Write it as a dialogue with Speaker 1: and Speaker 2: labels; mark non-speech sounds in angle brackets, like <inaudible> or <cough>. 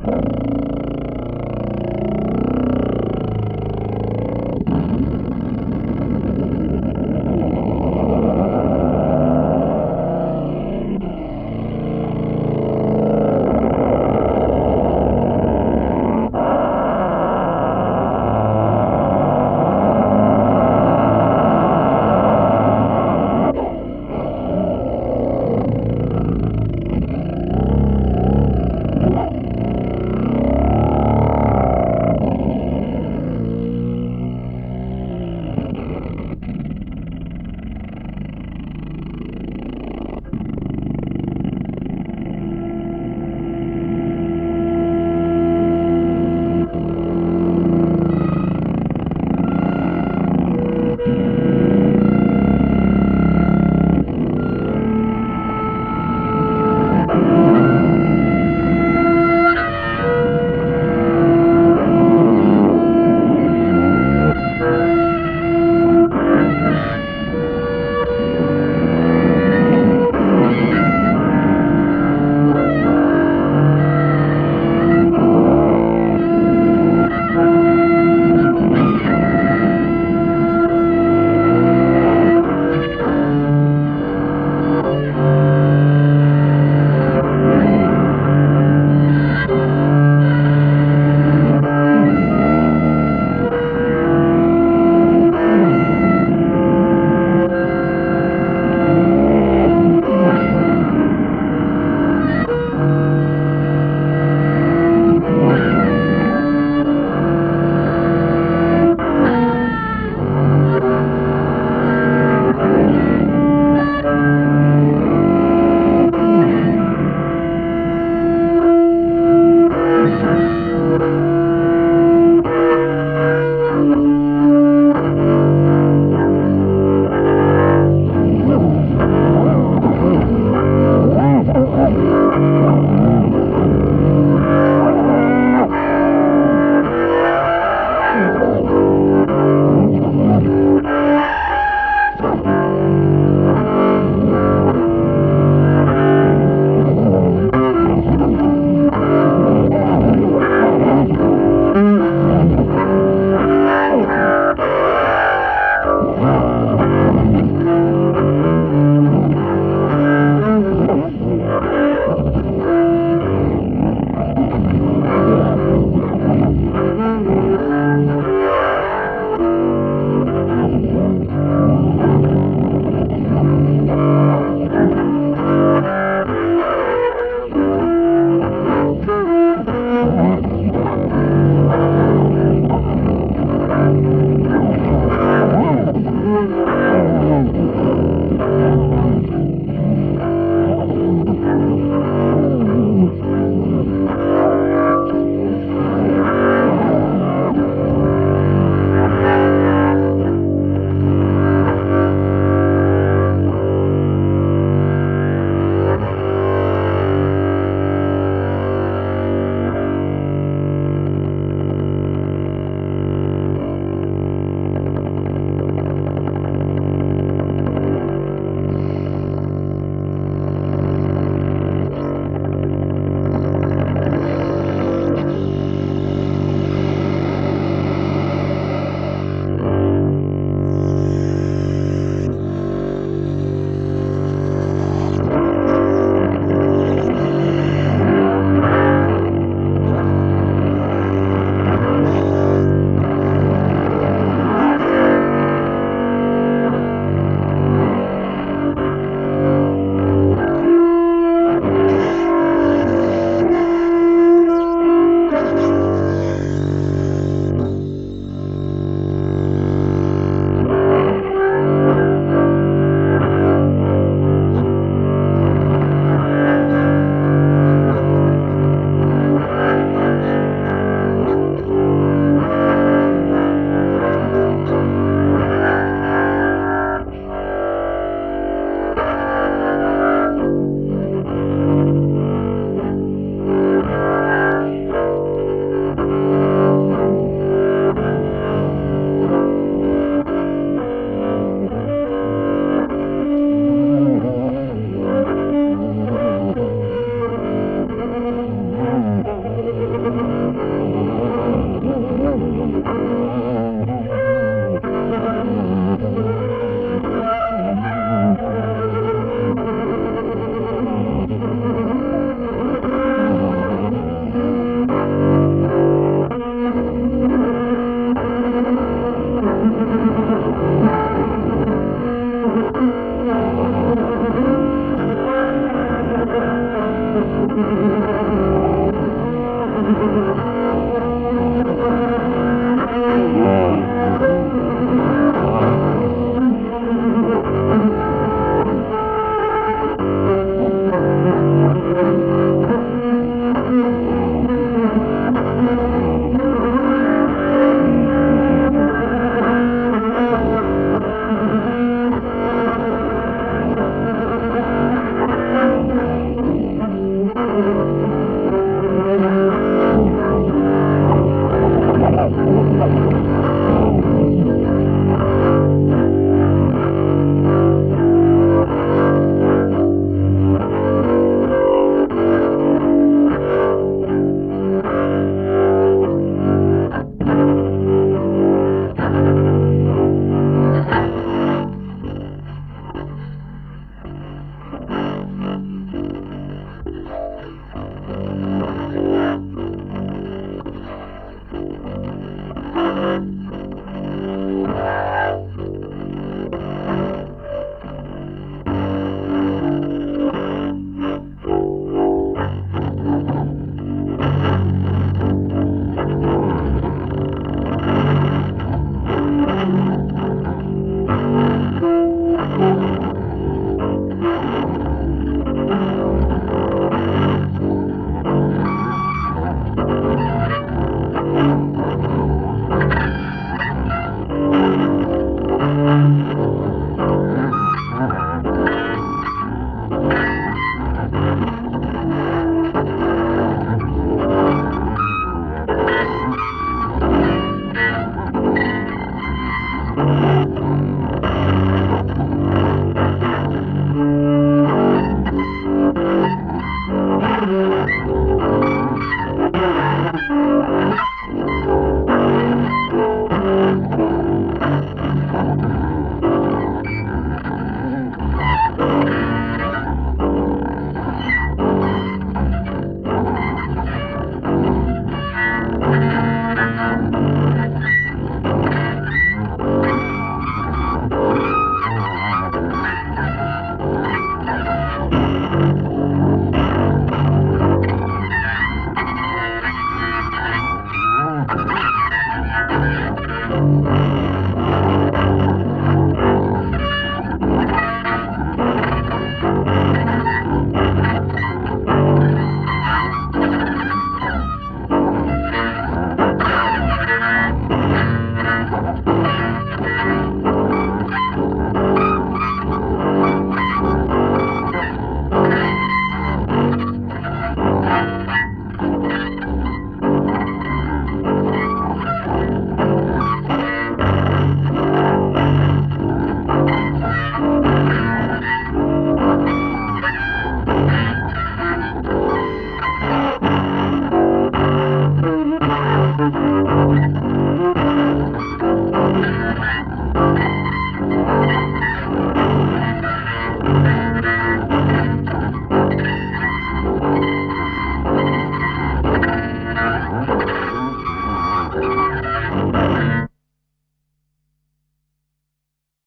Speaker 1: you <laughs>